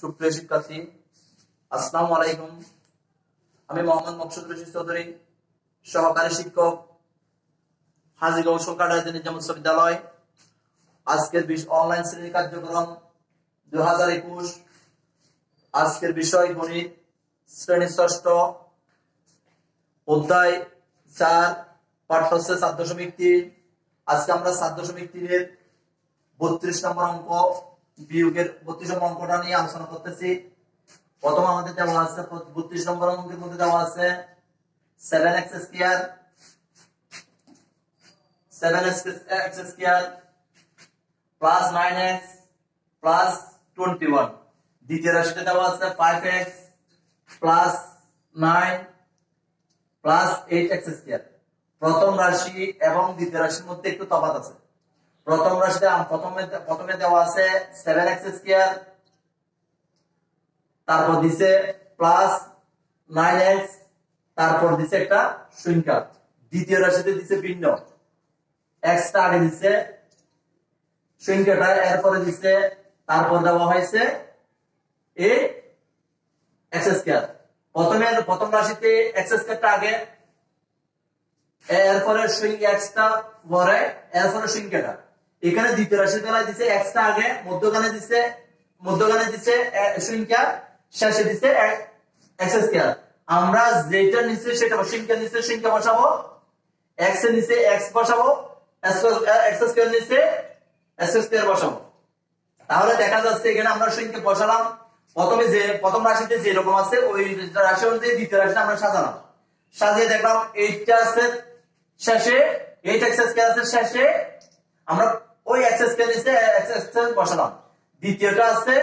সুপ্রিয় শিক্ষার্থী, আসসালামু আলাইকুম। আমি মোহাম্মদ মকসুদ রশিদ চৌধুরী, সহকারী শিক্ষক সরকার নিজাম বিদ্যালয় অনলাইন শ্রেণি কার্যক্রম দুই হাজার একুশ। আজকের বিষয় গণিত শ্রেণি ষষ্ঠ অধ্যায় চার, পাঠ হচ্ছে সাত দশমিক তিন। আজকে আমরা সাত দশমিক তিনের বত্রিশ নম্বর অঙ্ক বিয়োগের বত্রিশ নম্বর অঙ্কটা নিয়ে আলোচনা করতেছি। প্রথম আমাদের দেওয়া আছে, বত্রিশ নম্বর অঙ্কের মধ্যে দেওয়া আছে seven x square seven x square plus nine x plus twenty one দ্বিতীয় রাশিতে দেওয়া আছে five x plus nine plus eight x square প্রথম রাশি এবং দ্বিতীয় রাশির মধ্যে একটু তফাৎ আছে। প্রথম রাশিতে প্রথমে প্রথমে দেওয়া আছে সেভেন এক্স স্কোয়ার তারপর দিছে প্লাস নাইন এক্স তারপর দিছে একটা সংখ্যা দ্বিতীয় রাশিতে দিছে ভিন্ন। এক্সটা আগে দিছে সংখ্যাটা এরপরে দিছে, তারপর দেওয়া হয়েছে এ এক্স স্কোয়ার প্রথমে, প্রথম রাশিতে এক্স স্কোয়ারটা আগে, এরপরে সুইং এক্সটা পরে, এরপরে সংখ্যাটা এখানে দ্বিতীয় রাশির বেলায় দিছে এক্সটা আগে, মধ্যখানে দিছে মধ্যখানে দিছে সংখ্যা শেষে দিছে এক্স স্কোয়ার। আমরা যেটা নিচে সেটা সংখ্যা নিচে সংখ্যা বসাবো। এক্সের নিচে এক্স বসাবো। এক্স স্কোয়ার নিচে এক্স স্কোয়ার বসাবো। তাহলে দেখা যাচ্ছে এখানে আমরা সংখ্যা বসালাম। প্রথমে যে, প্রথম রাশিতে যে রকম আছে, ওই রাশি অনুযায়ী দ্বিতীয় রাশিটা আমরা সাজালাম। সাজিয়ে দেখলাম এইটটা আছে শেষে এইট এক্স স্কোয়ার আছে শেষে। আমরা ওই এক্স স্কোয়ার নিচে এক্স স্কোয়ার বসালাম। দ্বিতীয়টা আছে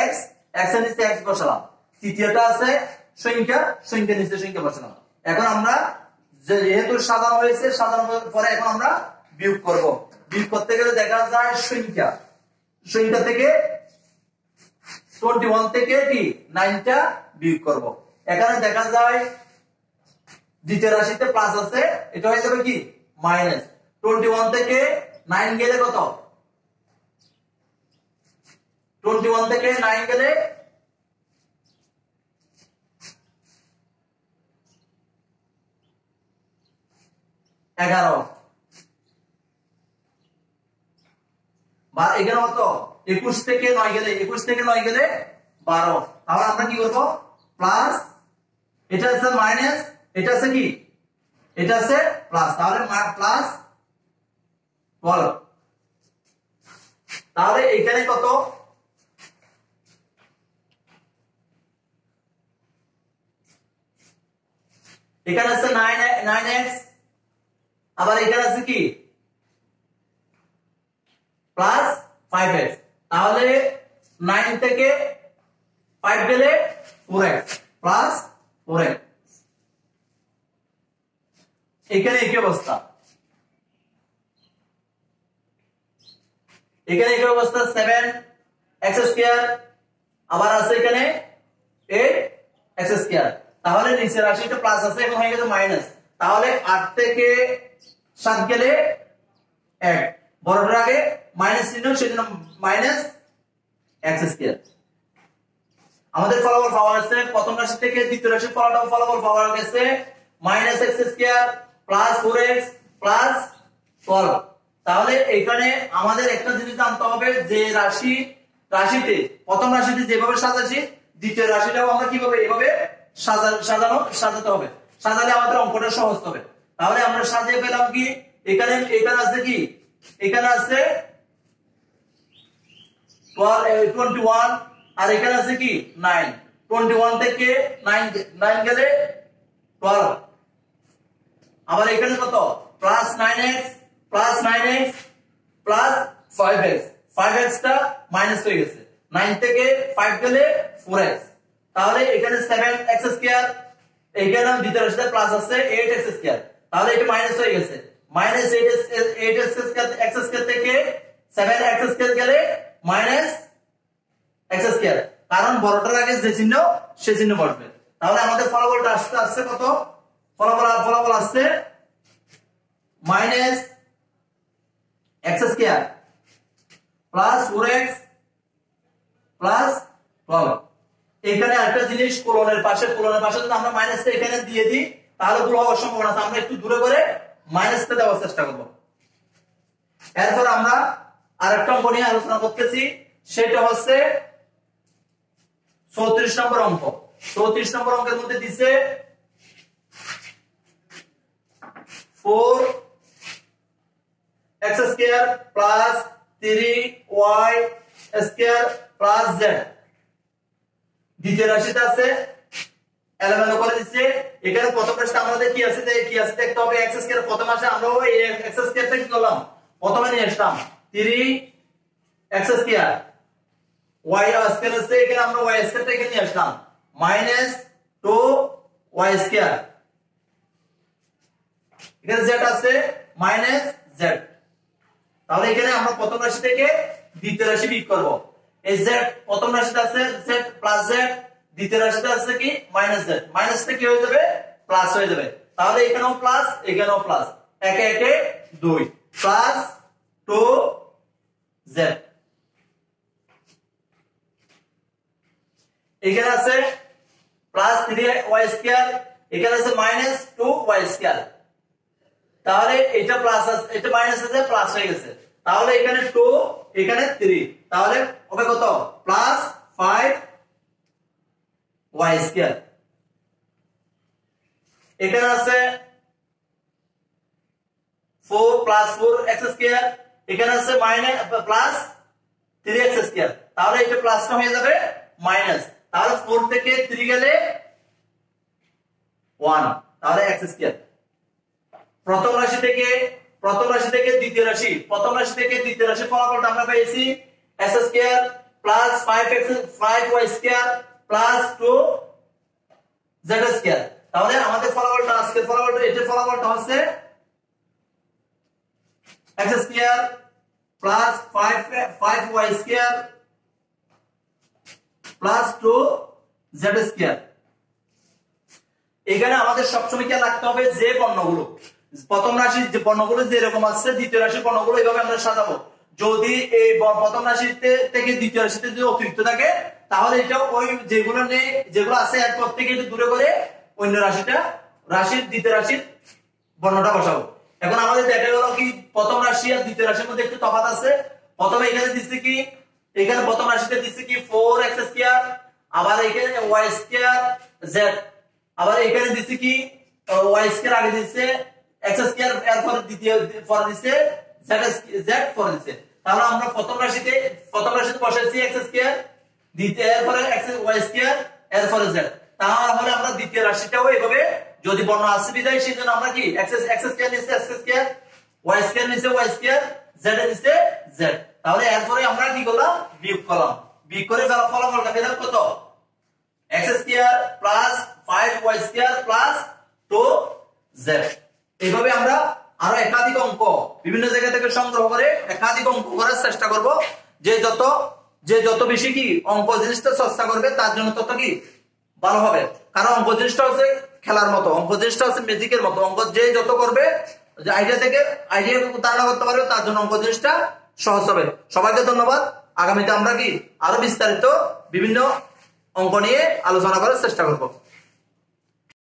এক্স এক্সের নিচে এক্স বসালাম। তৃতীয়টা আছে সংখ্যা সংখ্যা নিচে সংখ্যা বসালাম। এখন আমরা যেহেতু সাজানো হয়েছে, সাজানোর পরে এখন আমরা বিয়োগ করব। বিয়োগ করতে গেলে দেখা যায় সংখ্যা। সংখ্যা থেকে টোয়েন্টি ওয়ান থেকে কি? নাইনটা বিয়োগ করব। এখানে দেখা যায় দ্বিতীয় রাশিতে প্লাস আছে, এটা হয়ে যাবে কি? মাইনাস টোয়েন্টি ওয়ান থেকে নাইন গেলে কত? টোয়েন্টি ওয়ান থেকে নাইন গেলে? এগারো। বা এখানে কত? একুশ থেকে নয় গেলে, একুশ থেকে নয় গেলে বারো। তাহলে আমরা কি করব? প্লাস এটা আছে মাইনাস এটা আছে কি? এটা আছে প্লাস তাহলে প্লাস টুয়েলভ তাহলে এখানে কত? এখানে আছে নাইন নাইন এক্স আবার এখানে আছে কি? প্লাস ফাইভ এক্স তাহলে নাইন থেকে ফাইভ গেলে four x plus four x এখানে একই অবস্থা এখানে একই অবস্থা? সেভেন এক্স স্কোয়ার আবার আছে এখানে এইট এক্স স্কোয়ার তাহলে নিচের রাশিটা প্লাস আছে, এখন হয়ে গেছে মাইনাস তাহলে আট থেকে সাত গেলে এক। বড়টার আগে মাইনাস চিহ্ন, সেজন্য মাইনাস এক্স স্কোয়ার আমাদের ফলাফল পাওয়া গেছে, প্রথম রাশি থেকে দ্বিতীয় রাশির ফলাফল ফলাফল পাওয়া গেছে minus x square plus four x plus twelve তাহলে এখানে আমাদের একটা জিনিস জানতে হবে, যে রাশি, রাশিতে, প্রথম রাশিতে যেভাবে সাজাচ্ছি, দ্বিতীয় রাশিটাও আমরা কীভাবে এভাবে সাজানো, সাজাতে হবে? সাজালে আমাদের অঙ্কটা সহজ হবে। তাহলে আমরা সাজিয়ে পেলাম কি? এখানে এখানে আছে কি? এখানে আছে টোয়েন্টি ওয়ান আর এখানে আছে কি? নাইন টোয়েন্টি ওয়ান থেকে নাইন নাইন গেলে টুয়েলভ আবার এখানে কত? Plus nine x plus nine x plus five x five x টা মাইনাস হয়ে গেছে। নাইন থেকে ফাইভ গেলে ফোর এক্স তাহলে এখানে সেভেন এক্স স্কোয়ার এখানে দ্বিতীয় রাশিতে প্লাস আছে এইট এক্স স্কোয়ার তাহলে এটা মাইনাস হয়ে গেছে। Minus eight eight x x square থেকে সেভেন এক্স স্কোয়ার গেলে মাইনাস এক্স স্কোয়ার কারণ বড়টার আগে যে চিহ্ন, সে চিহ্ন বসবে তাহলে আমাদের ফলাফলটা আসতে আসছে কত? ফলাফল ফলাফল আসছে minus x square plus four x plus twelve এখানে একটা জিনিস কোলনের পাশে কোলনের পাশে যদি আমরা মাইনাসটা এখানে দিয়ে দিই, তাহলে ভুল হওয়ার সম্ভাবনা আছে। আমরা একটু দূরে করে মাইনাসটা দেওয়ার চেষ্টা করব। এরপর আমরা আরেকটা অঙ্ক নিয়ে আলোচনা করতেছি। সেটা হচ্ছে চৌত্রিশ নম্বর অঙ্ক। চৌত্রিশ নম্বর অঙ্কের মধ্যে দিছে four square plus three y square plus z দ্বিতীয় রাশিতে আছে, এলোমেলো করে দিচ্ছে। এখানে প্রথম আমাদের কি আছে কি আছে দেখতে হবে প্রথম আসে আমরা ওই কি করলাম? প্রথমে নিয়ে আসলাম। 3 এক্স স্কয়ার ওয়াই স্কয়ার আছে, এখানে আমরা ওয়াই স্কয়ারটা এখানে নিয়ে আসলাম। মাইনাস 2 ওয়াই স্কয়ার এখানে আছে মাইনাস জেড তাহলে এখানে আমরা প্রথম রাশি থেকে দ্বিতীয় রাশি বিয়োগ করব। এই জেড প্রথম রাশিতে আছে জেড প্লাস জেড দ্বিতীয় রাশিতে আছে কি? মাইনাস জেড মাইনাসটা কি হয়ে যাবে? প্লাস হয়ে যাবে। তাহলে এখানেও প্লাস এখানেও প্লাস একে একে দুই। প্লাস টু জেড এখানে আছে প্লাস থ্রি ওয়াই স্কোয়ার এখানে আছে মাইনাস টু ওয়াই স্কোয়ার তাহলে এটা প্লাস এটা মাইনাস আছে প্লাস হয়ে গেছে। তাহলে এখানে 2 এখানে 3 তাহলে হবে কত? প্লাস 5 y স্কয়ার এখানে আছে 4 প্লাস 4 x স্কয়ার এখানে আছে মাইনাস প্লাস 3x স্কয়ার তাহলে এটা প্লাসটা হয়ে যাবে মাইনাস তাহলে 4 থেকে 3 গেলে 1 তাহলে x স্কয়ার প্রথম রাশি থেকে, প্রথম রাশি থেকে দ্বিতীয় রাশি, প্রথম রাশি থেকে দ্বিতীয় রাশি ফলাফলটা আমরা পেয়েছি। S square plus 5x 5y square plus 2 z square তাহলে আমাদের ফলাফলটা, আজকের ফলাফলটা, এটার ফলাফলটা হচ্ছে x square plus 5 5y square plus 2 z square এখানে আমাদের সবসময় কি রাখতে হবে যে বর্ণগুলো প্রথম রাশির যে বর্ণগুলো যেরকম আছে, দ্বিতীয় রাশির বর্ণগুলো এইভাবে আমরা সাজাবো। যদি এই প্রথম রাশিতে থেকে দ্বিতীয় রাশিতে যদি অতিরিক্ত থাকে, তাহলে এটা ওই যেগুলো নেই, যেগুলো আছে এরপর থেকে একটু দূরে করে অন্য রাশিটা, রাশির দ্বিতীয় রাশির বর্ণটা বসাবো। এখন আমাদের দেখা গেল কি, প্রথম রাশি আর দ্বিতীয় রাশির মধ্যে একটু তফাত আছে। প্রথমে এখানে দিচ্ছে কি, এখানে প্রথম রাশিতে দিচ্ছে কি ফোর এক্স স্কোয়ার আবার এখানে ওয়াই স্কোয়ার জেড আবার এখানে দিচ্ছে কি ওয়াই স্কয়ার আগে দিচ্ছে এক্স স্কয়ার এর পরে তাহলে আমরা প্রথম রাশিতে ওয়াই স্কয়ার দ্বিতীয় রাশিটাও এইভাবে যদি বর্ণ আসে বিদায় সেই জন্য আমরা কি জেড নিচ্ছে জেড তাহলে এরপরে আমরা কি করলাম? বিয়োগ করলাম। বিয়োগ করে ফলাফলটা পেলাম কত? X square plus 5y square plus 2z এইভাবে আমরা আরও একাধিক অঙ্ক বিভিন্ন জায়গা থেকে সংগ্রহ করে একাধিক অঙ্ক করার চেষ্টা করব। যে যত যে যত বেশি কি অঙ্ক জিনিসটা চর্চা করবে, তার জন্য তত কি ভালো হবে। কারণ অঙ্ক জিনিসটা হচ্ছে খেলার মতো, অঙ্ক জিনিসটা হচ্ছে ম্যাজিকের মতো। অঙ্ক যে যত করবে, যে আইডিয়া থেকে আইডিয়া ধারণা করতে পারবে, তার জন্য অঙ্ক জিনিসটা সহজ হবে। সবাইকে ধন্যবাদ। আগামীতে আমরা কি আরও বিস্তারিত বিভিন্ন অঙ্ক নিয়ে আলোচনা করার চেষ্টা করব।